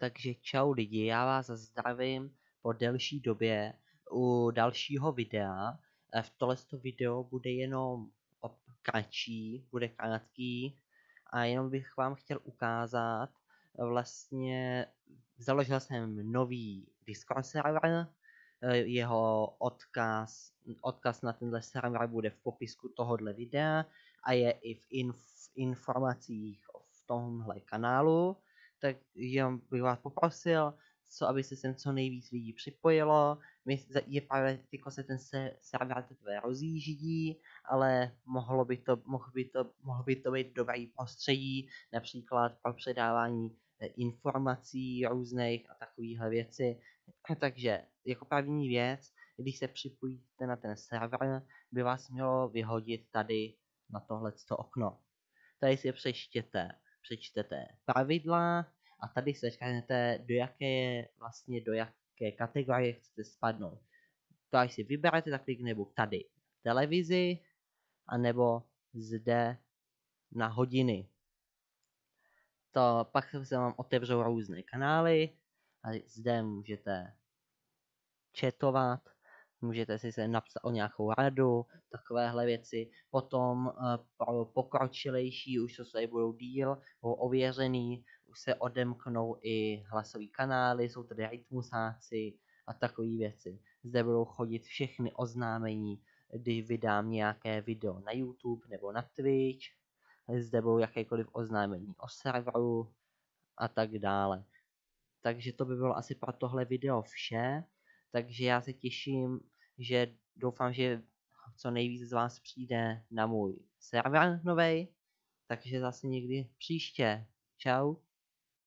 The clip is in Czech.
Takže čau lidi, já vás zdravím po delší době u dalšího videa. Eh, v tohle video bude jenom kratší, bude krátký a jenom bych vám chtěl ukázat, vlastně založil jsem nový Discord server, eh, jeho odkaz, odkaz na tenhle server bude v popisku tohohle videa a je i v inf, informacích v tomhle kanálu tak jenom bych vás poprosil, co aby se sem co nejvíc lidí připojilo. My, je právě tyko se ten se, server teprve rozjíždí, ale mohlo by to, mohlo by to, mohlo by to být dobrý prostředí, například pro předávání eh, informací různých a takovéhle věci. Takže jako první věc, když se připojíte na ten server, by vás mělo vyhodit tady na tohleto okno. Tady si přečtěte přečtete pravidla a tady se řeknete, do jaké vlastně do jaké kategorie chcete spadnout. To až si vyberete, tak klikne buď tady televizi, anebo zde na hodiny. To pak se vám otevřou různé kanály a zde můžete četovat můžete si se napsat o nějakou radu, takovéhle věci. Potom uh, pro pokročilejší, už to se budou díl, budou ověřený, už se odemknou i hlasový kanály, jsou tady rytmusáci a takové věci. Zde budou chodit všechny oznámení, kdy vydám nějaké video na YouTube nebo na Twitch. Zde budou jakékoliv oznámení o serveru a tak dále. Takže to by bylo asi pro tohle video vše. Takže já se těším, že doufám, že co nejvíc z vás přijde na můj server novej. Takže zase někdy příště. Čau.